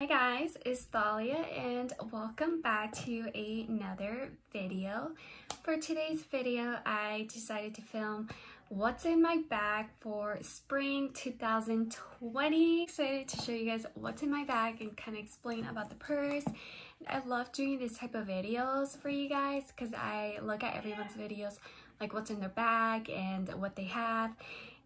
Hi guys, it's Thalia and welcome back to another video. For today's video, I decided to film what's in my bag for spring 2020. Excited to show you guys what's in my bag and kind of explain about the purse. I love doing this type of videos for you guys because I look at everyone's videos like what's in their bag and what they have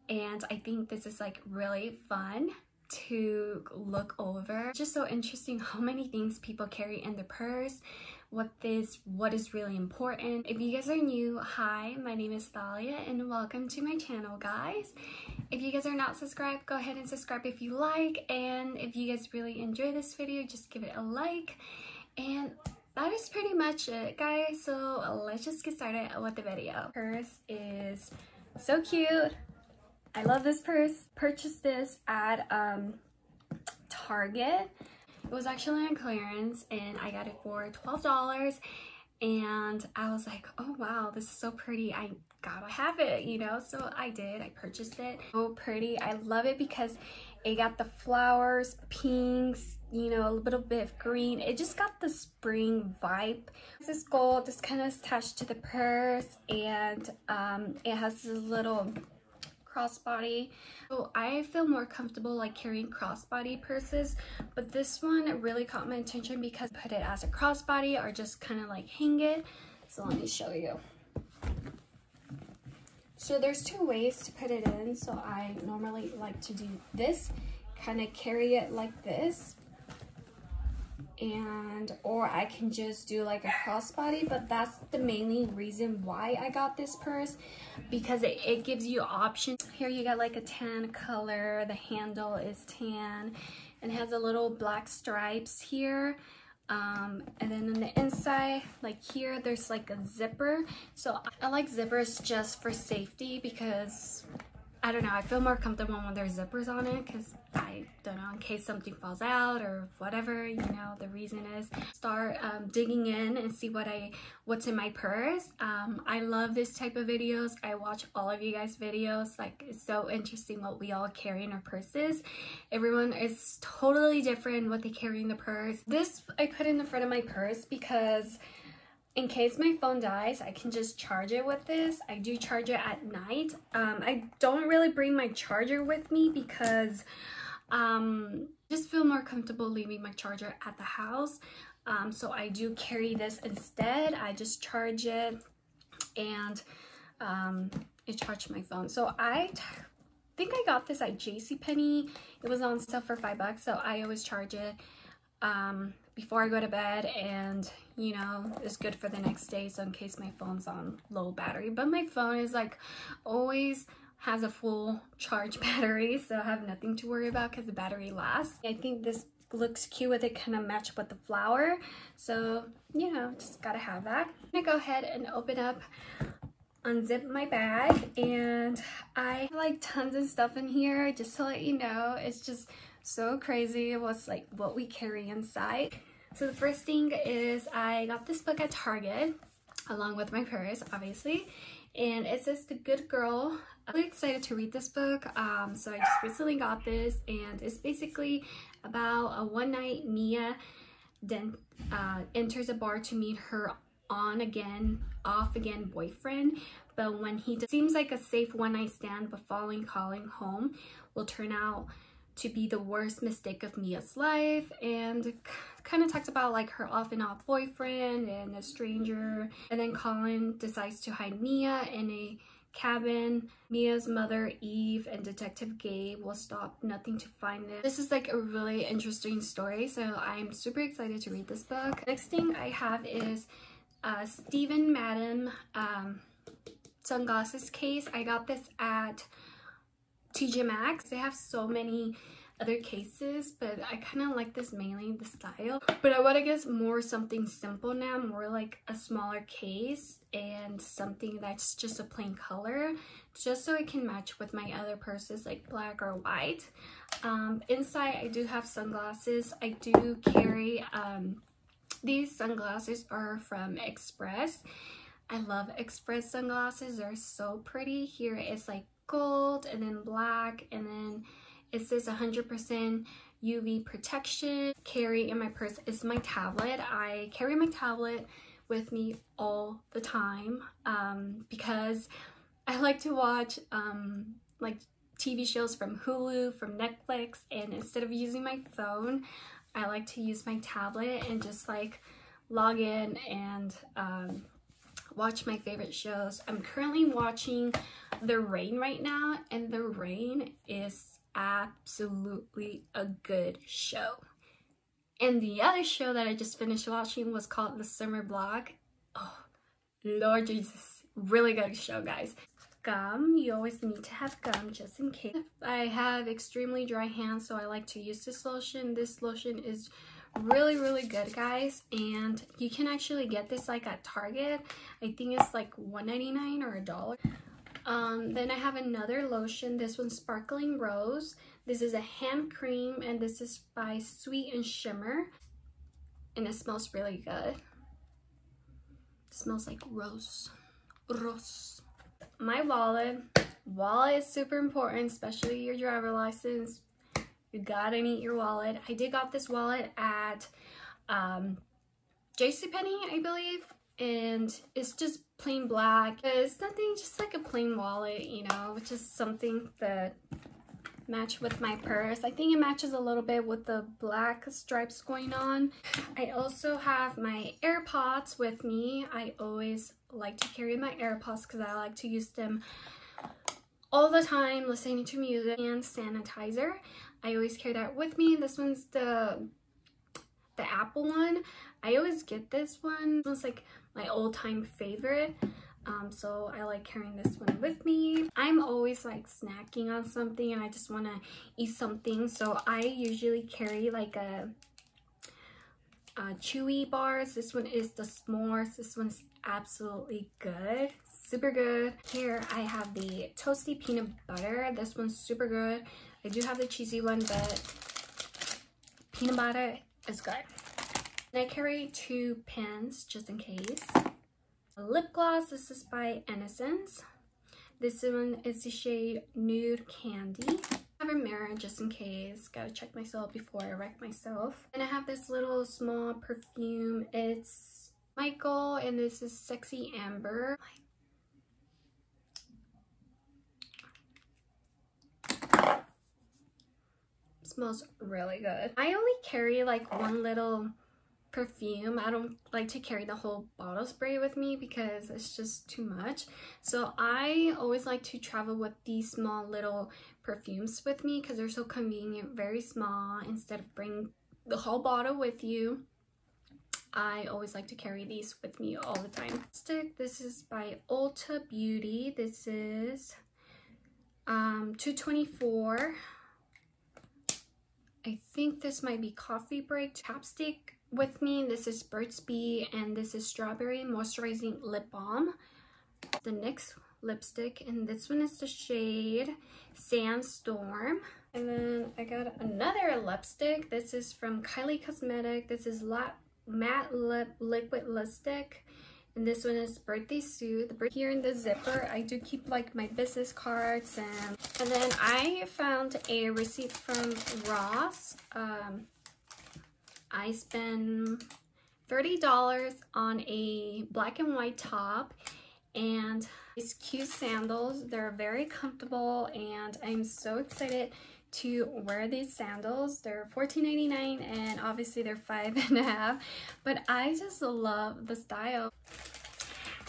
and I think this is like really fun to look over. Just so interesting how many things people carry in their purse, what this, what is really important. If you guys are new, hi, my name is Thalia and welcome to my channel, guys. If you guys are not subscribed, go ahead and subscribe if you like. And if you guys really enjoy this video, just give it a like. And that is pretty much it, guys. So let's just get started with the video. Purse is so cute. I love this purse. Purchased this at um, Target. It was actually on clearance and I got it for $12 and I was like, oh wow, this is so pretty. I gotta have it, you know? So I did, I purchased it. So pretty, I love it because it got the flowers, pinks, you know, a little bit of green. It just got the spring vibe. This is gold is kind of attached to the purse and um, it has this little crossbody. So I feel more comfortable like carrying crossbody purses, but this one really caught my attention because I put it as a crossbody or just kind of like hang it. So let me show you. So there's two ways to put it in. So I normally like to do this, kind of carry it like this and or I can just do like a crossbody but that's the mainly reason why I got this purse because it, it gives you options. Here you got like a tan color the handle is tan and has a little black stripes here um, and then on the inside like here there's like a zipper. So I like zippers just for safety because I don't know, I feel more comfortable when there's zippers on it because I don't know, in case something falls out or whatever, you know, the reason is. Start um, digging in and see what I, what's in my purse. Um, I love this type of videos. I watch all of you guys videos. Like, it's so interesting what we all carry in our purses. Everyone is totally different what they carry in the purse. This I put in the front of my purse because in case my phone dies, I can just charge it with this. I do charge it at night. Um, I don't really bring my charger with me because um, I just feel more comfortable leaving my charger at the house. Um, so I do carry this instead. I just charge it and um, it charged my phone. So I think I got this at JCPenney. It was on sale for five bucks. So I always charge it um, before I go to bed and you know it's good for the next day so in case my phone's on low battery but my phone is like always has a full charge battery so I have nothing to worry about because the battery lasts. I think this looks cute with it kind of match with the flower so you know just gotta have that. I'm gonna go ahead and open up unzip my bag and I have like tons of stuff in here just to let you know it's just so crazy what's like what we carry inside. So the first thing is I got this book at Target along with my purse, obviously. And it says The Good Girl. I'm really excited to read this book. Um, so I just recently got this and it's basically about a one night Mia then uh, enters a bar to meet her on again, off again boyfriend. But when he seems like a safe one night stand, but following Colin home will turn out to be the worst mistake of Mia's life and kind of talks about like her off and off boyfriend and a stranger and then Colin decides to hide Mia in a cabin. Mia's mother, Eve, and Detective Gabe will stop nothing to find them. This is like a really interesting story, so I'm super excited to read this book. Next thing I have is uh, Stephen Madden um, sunglasses case. I got this at TJ Maxx. They have so many other cases, but I kind of like this mainly the style. But I want to get more something simple now, more like a smaller case and something that's just a plain color, just so it can match with my other purses like black or white. Um, inside, I do have sunglasses. I do carry, um, these sunglasses are from Express. I love Express sunglasses. They're so pretty. Here it's like gold and then black and then it says 100% UV protection. Carry in my purse is my tablet. I carry my tablet with me all the time um, because I like to watch um, like TV shows from Hulu, from Netflix, and instead of using my phone, I like to use my tablet and just like log in and um, watch my favorite shows. I'm currently watching The Rain right now, and The Rain is absolutely a good show. And the other show that I just finished watching was called The Summer Block. Oh, Lord Jesus. Really good show, guys. Gum. You always need to have gum just in case. I have extremely dry hands, so I like to use this lotion. This lotion is really really good guys and you can actually get this like at target. I think it's like 1.99 or a dollar. Um, then i have another lotion. This one's sparkling rose. This is a hand cream and this is by sweet and shimmer and it smells really good. It smells like rose. Rose my wallet wallet is super important especially your driver license you gotta need your wallet. I did got this wallet at um, JCPenney, I believe. And it's just plain black. It's nothing, just like a plain wallet, you know, which is something that match with my purse. I think it matches a little bit with the black stripes going on. I also have my AirPods with me. I always like to carry my AirPods because I like to use them all the time listening to music and sanitizer. I always carry that with me. This one's the the apple one. I always get this one. It's like my all-time favorite. Um, so I like carrying this one with me. I'm always like snacking on something and I just want to eat something. So I usually carry like a, chewy bars. This one is the s'mores. This one's absolutely good. Super good. Here I have the toasty peanut butter. This one's super good. I do have the cheesy one, but peanut butter is good. And I carry two pens just in case. Lip gloss, this is by Innocence. This one is the shade Nude Candy. I have a mirror just in case. Gotta check myself before I wreck myself. And I have this little small perfume. It's Michael and this is Sexy Amber. smells really good. I only carry like one little perfume. I don't like to carry the whole bottle spray with me because it's just too much. So I always like to travel with these small little perfumes with me because they're so convenient, very small. Instead of bringing the whole bottle with you, I always like to carry these with me all the time. Stick, this is by Ulta Beauty. This is um, 224 I think this might be coffee break chapstick with me. This is Burt's Bee and this is Strawberry Moisturizing Lip Balm. The next lipstick and this one is the shade Sandstorm. And then I got another lipstick. This is from Kylie Cosmetic. This is Matte Lip Liquid Lipstick and this one is birthday suit here in the zipper i do keep like my business cards and and then i found a receipt from ross um i spent 30 dollars on a black and white top and these cute sandals they're very comfortable and i'm so excited to wear these sandals. They're $14.99 and obviously they're five and a half, but I just love the style.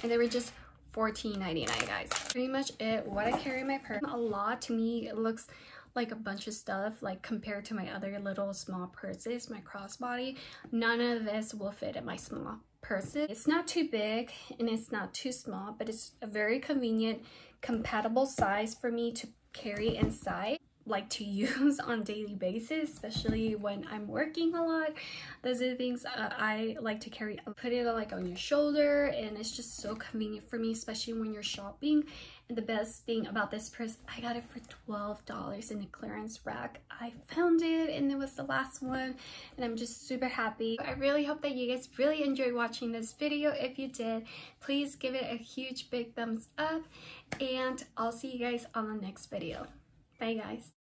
And they were just $14.99 guys. Pretty much it, what I carry in my purse. A lot to me, it looks like a bunch of stuff like compared to my other little small purses, my crossbody. None of this will fit in my small purse. It's not too big and it's not too small, but it's a very convenient, compatible size for me to carry inside like to use on daily basis especially when i'm working a lot those are the things uh, i like to carry put it like on your shoulder and it's just so convenient for me especially when you're shopping and the best thing about this purse i got it for 12 dollars in a clearance rack. I found it and it was the last one and i'm just super happy. I really hope that you guys really enjoyed watching this video. If you did please give it a huge big thumbs up and i'll see you guys on the next video. Bye guys